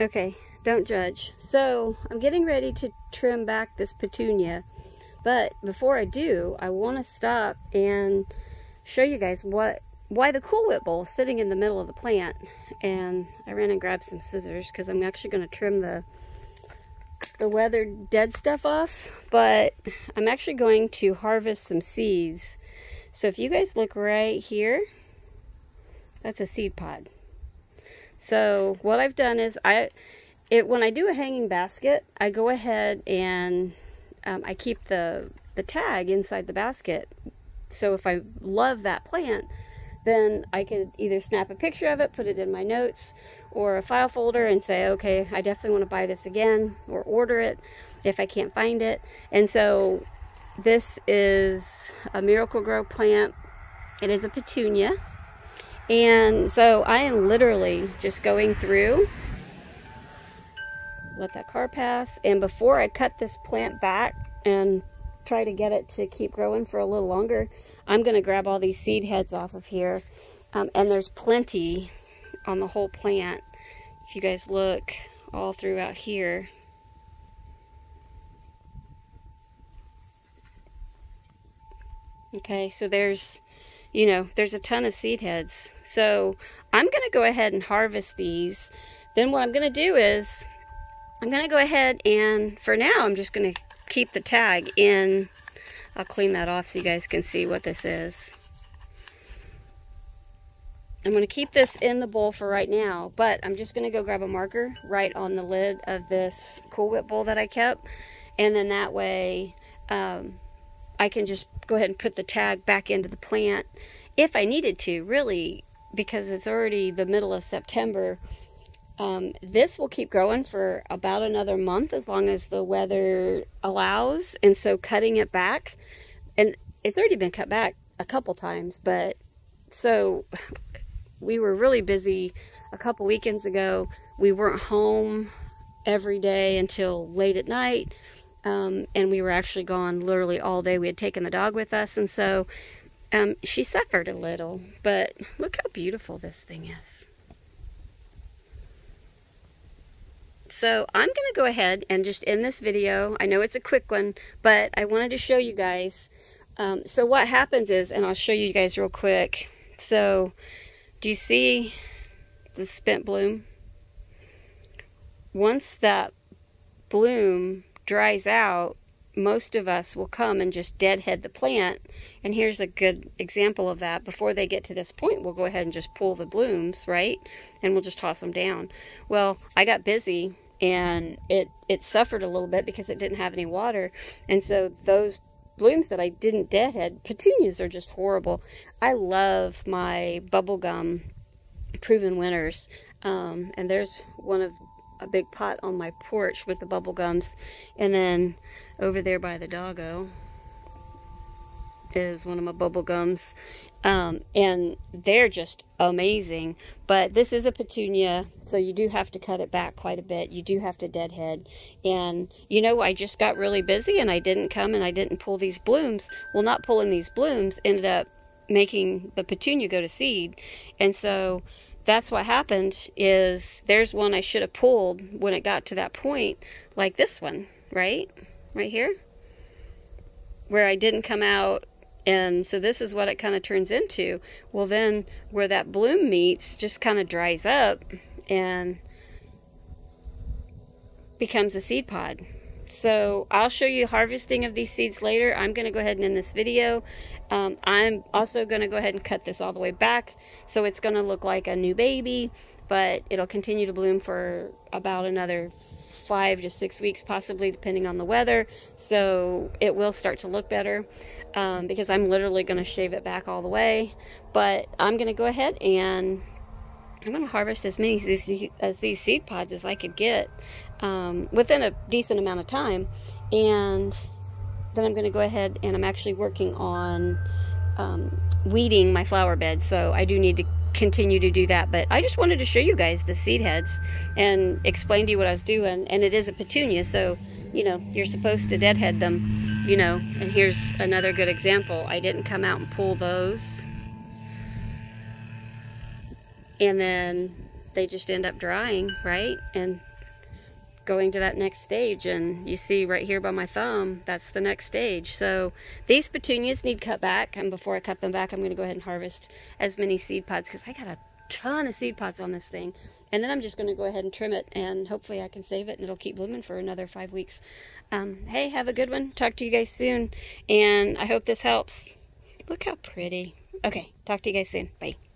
Okay, don't judge. So I'm getting ready to trim back this petunia. But before I do, I want to stop and show you guys what why the Cool Whip bowl is sitting in the middle of the plant. And I ran and grabbed some scissors because I'm actually going to trim the the weathered dead stuff off. But I'm actually going to harvest some seeds. So if you guys look right here, that's a seed pod. So what I've done is I, it when I do a hanging basket, I go ahead and um, I keep the the tag inside the basket. So if I love that plant, then I could either snap a picture of it, put it in my notes, or a file folder and say, okay, I definitely want to buy this again, or order it if I can't find it. And so this is a Miracle-Gro plant. It is a petunia. And so I am literally just going through, let that car pass, and before I cut this plant back and try to get it to keep growing for a little longer, I'm going to grab all these seed heads off of here. Um, and there's plenty on the whole plant. If you guys look all throughout here. Okay, so there's you know, there's a ton of seed heads. So I'm going to go ahead and harvest these. Then what I'm going to do is I'm going to go ahead and for now I'm just going to keep the tag in. I'll clean that off so you guys can see what this is. I'm going to keep this in the bowl for right now, but I'm just going to go grab a marker right on the lid of this Cool Whip bowl that I kept. And then that way um, I can just go ahead and put the tag back into the plant if I needed to, really, because it's already the middle of September. Um, this will keep growing for about another month as long as the weather allows. And so cutting it back, and it's already been cut back a couple times, but so we were really busy a couple weekends ago. We weren't home every day until late at night. Um, and we were actually gone literally all day. We had taken the dog with us, and so um, she suffered a little. But look how beautiful this thing is. So I'm going to go ahead and just end this video. I know it's a quick one, but I wanted to show you guys. Um, so what happens is, and I'll show you guys real quick. So do you see the spent bloom? Once that bloom dries out, most of us will come and just deadhead the plant. And here's a good example of that. Before they get to this point, we'll go ahead and just pull the blooms, right? And we'll just toss them down. Well, I got busy and it, it suffered a little bit because it didn't have any water. And so those blooms that I didn't deadhead, petunias are just horrible. I love my bubblegum proven winners. Um, and there's one of a big pot on my porch with the bubble gums. And then over there by the doggo is one of my bubble gums. Um, and they're just amazing. But this is a petunia, so you do have to cut it back quite a bit. You do have to deadhead. And, you know, I just got really busy and I didn't come and I didn't pull these blooms. Well, not pulling these blooms ended up making the petunia go to seed. And so that's what happened is there's one I should have pulled when it got to that point, like this one, right? Right here, where I didn't come out. And so this is what it kind of turns into. Well, then where that bloom meets just kind of dries up and becomes a seed pod. So I'll show you harvesting of these seeds later. I'm going to go ahead and end this video. Um, I'm also going to go ahead and cut this all the way back so it's going to look like a new baby, but it'll continue to bloom for about another five to six weeks, possibly depending on the weather. So it will start to look better um, because I'm literally going to shave it back all the way. But I'm going to go ahead and I'm going to harvest as many as these seed pods as I could get um, within a decent amount of time. And then I'm going to go ahead and I'm actually working on um, weeding my flower bed. So I do need to continue to do that. But I just wanted to show you guys the seed heads and explain to you what I was doing. And it is a petunia, so you know you're supposed to deadhead them. You know, and here's another good example. I didn't come out and pull those. And then they just end up drying, right? And going to that next stage and you see right here by my thumb that's the next stage. So these petunias need cut back and before I cut them back I'm going to go ahead and harvest as many seed pods because I got a ton of seed pods on this thing. And then I'm just going to go ahead and trim it and hopefully I can save it and it'll keep blooming for another five weeks. Um, hey have a good one. Talk to you guys soon and I hope this helps. Look how pretty. Okay talk to you guys soon. Bye